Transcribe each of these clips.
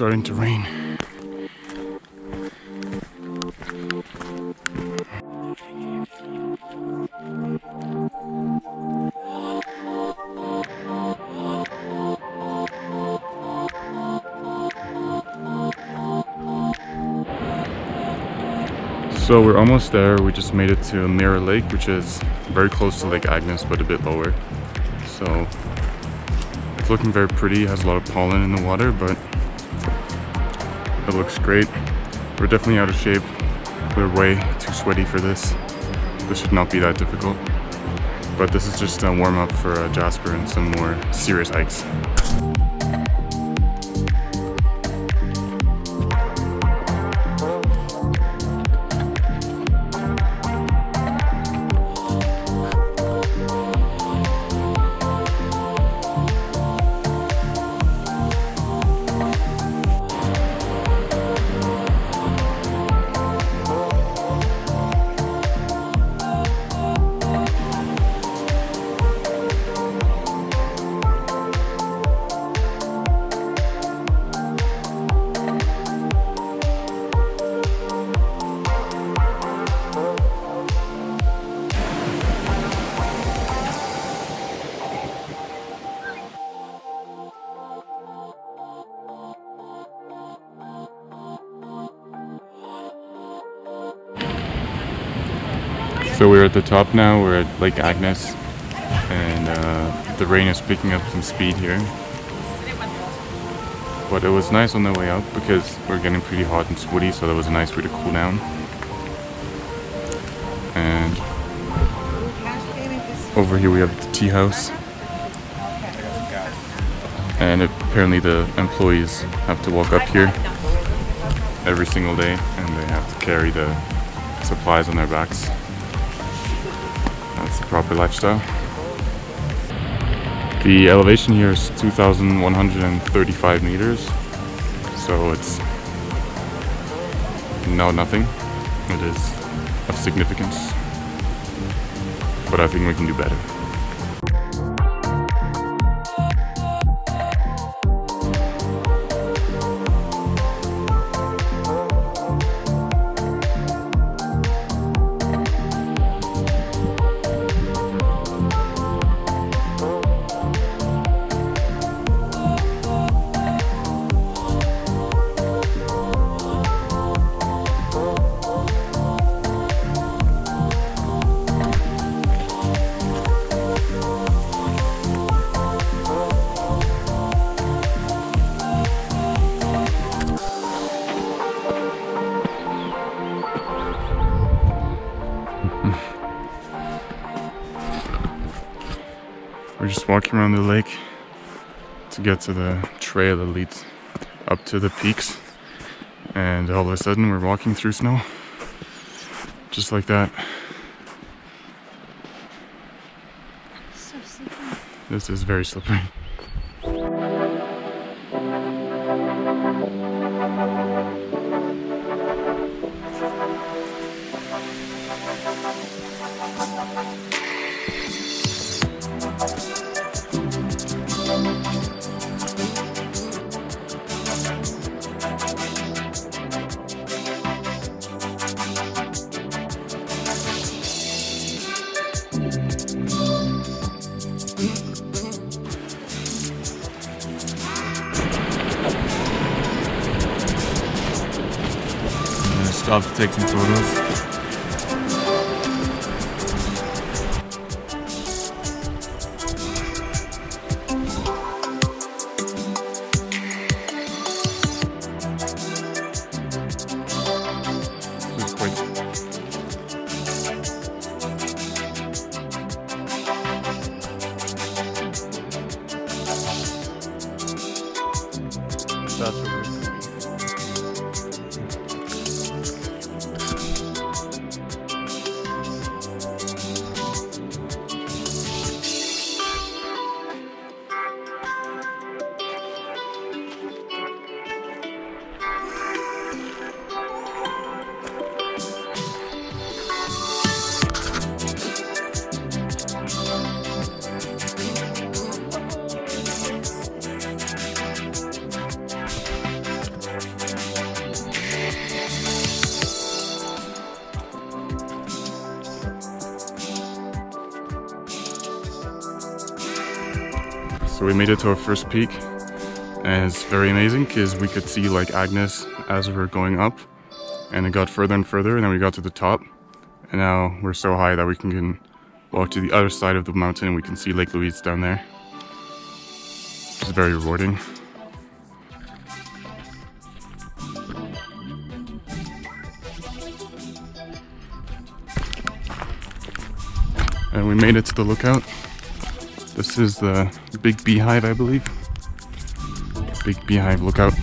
starting to rain. So we're almost there. We just made it to Mirror Lake, which is very close to Lake Agnes, but a bit lower. So it's looking very pretty. Has a lot of pollen in the water, but it looks great. We're definitely out of shape. We're way too sweaty for this. This should not be that difficult. But this is just a warm up for uh, Jasper and some more serious hikes. At the top now, we're at Lake Agnes, and uh, the rain is picking up some speed here. But it was nice on the way up because we're getting pretty hot and sweaty, so that was a nice way to cool down. And over here we have the tea house. And apparently the employees have to walk up here every single day and they have to carry the supplies on their backs. That's the proper lifestyle. The elevation here is 2,135 meters, so it's no nothing. It is of significance, but I think we can do better. Just walking around the lake to get to the trail that leads up to the peaks. And all of a sudden, we're walking through snow. Just like that. So slippery. This is very slippery. Take some photos. So we made it to our first peak and it's very amazing because we could see like Agnes as we were going up and it got further and further and then we got to the top and now we're so high that we can walk to the other side of the mountain and we can see Lake Louise down there. It's very rewarding. And we made it to the lookout. This is the big beehive, I believe. Big beehive lookout.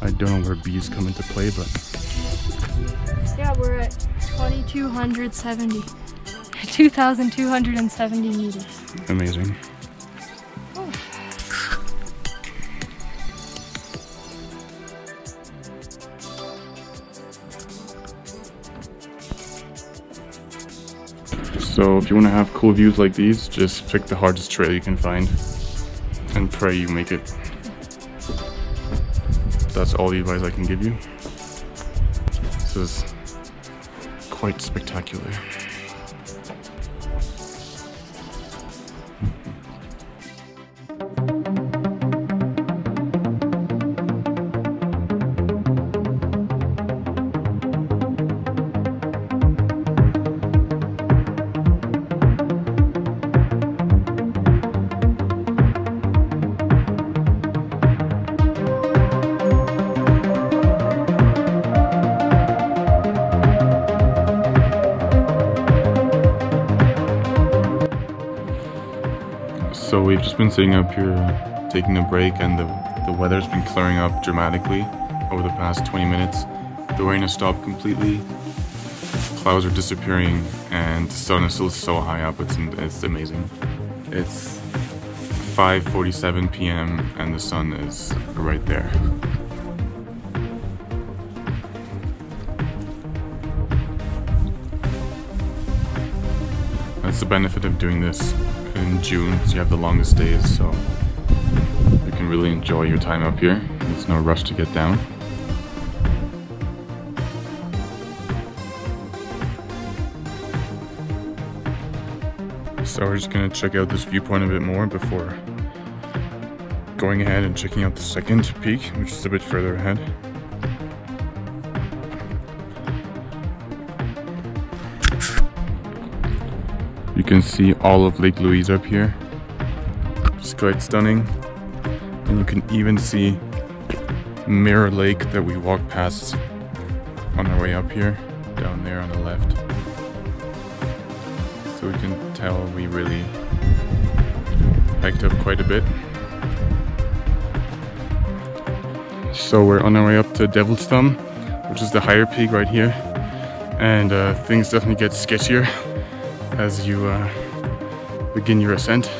I don't know where bees come into play, but Yeah, we're at 2270. 2,270 meters. amazing. So if you want to have cool views like these, just pick the hardest trail you can find and pray you make it. That's all the advice I can give you. This is quite spectacular. So we've just been sitting up here taking a break and the, the weather's been clearing up dramatically over the past 20 minutes. The rain has stopped completely, clouds are disappearing and the sun is still so high up, it's, it's amazing. It's 5.47 p.m. and the sun is right there. That's the benefit of doing this in June, so you have the longest days, so you can really enjoy your time up here. There's no rush to get down. So we're just gonna check out this viewpoint a bit more before going ahead and checking out the second peak, which is a bit further ahead. You can see all of Lake Louise up here. It's quite stunning. And you can even see Mirror Lake that we walked past on our way up here, down there on the left. So we can tell we really hiked up quite a bit. So we're on our way up to Devil's Thumb, which is the higher peak right here. And uh, things definitely get sketchier as you uh, begin your ascent.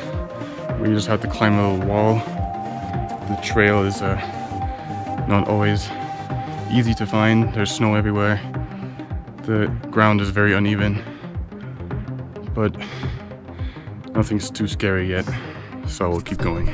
We just have to climb a little wall. The trail is uh, not always easy to find. There's snow everywhere. The ground is very uneven, but nothing's too scary yet, so we'll keep going.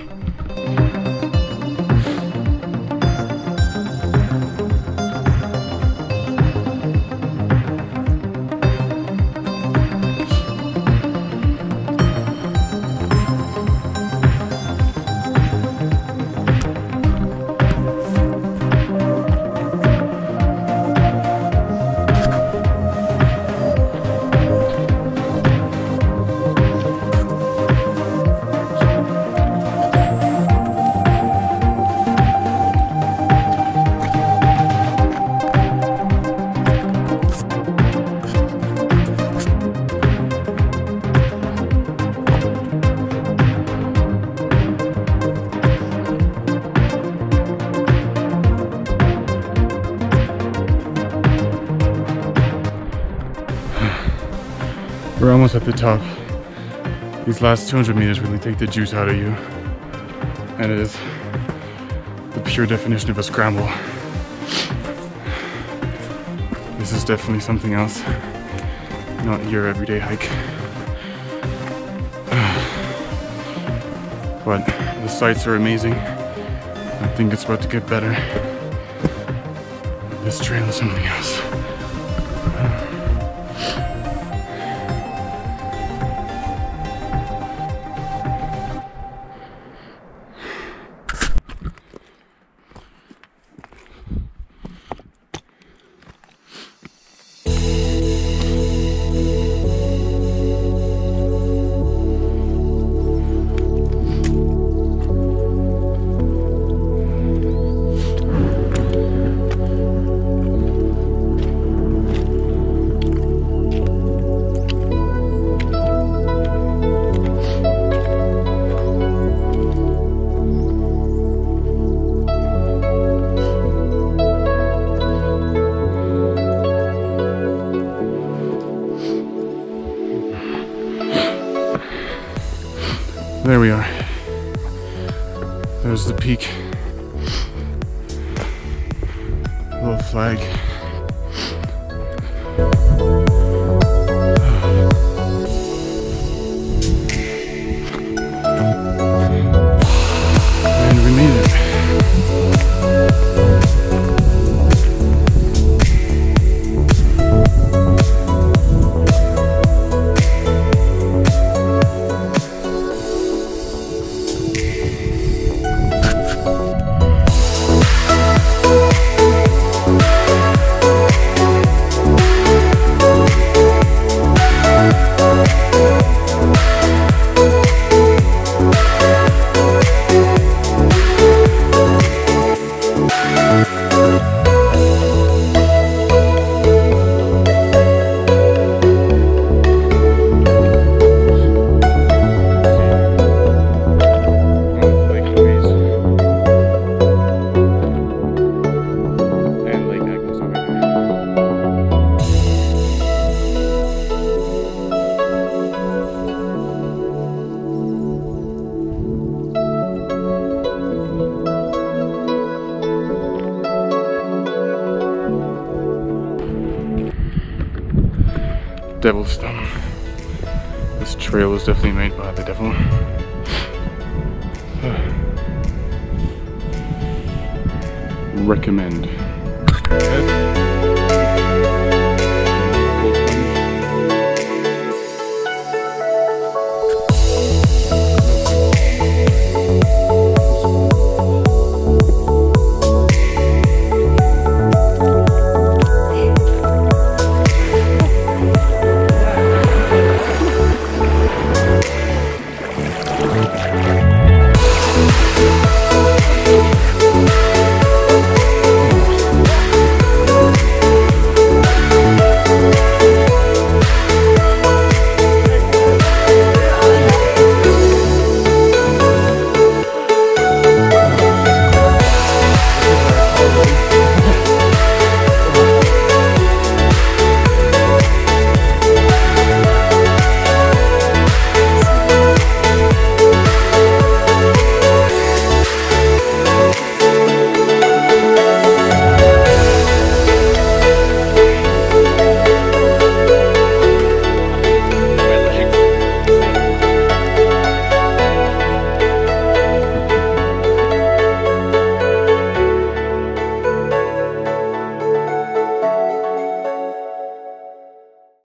We're almost at the top. These last 200 meters really take the juice out of you. And it is the pure definition of a scramble. This is definitely something else. Not your everyday hike. But the sights are amazing. I think it's about to get better. This trail is something else. There we are. There's the peak. Little flag. Devil's Stone. This trail was definitely made by the devil. Recommend.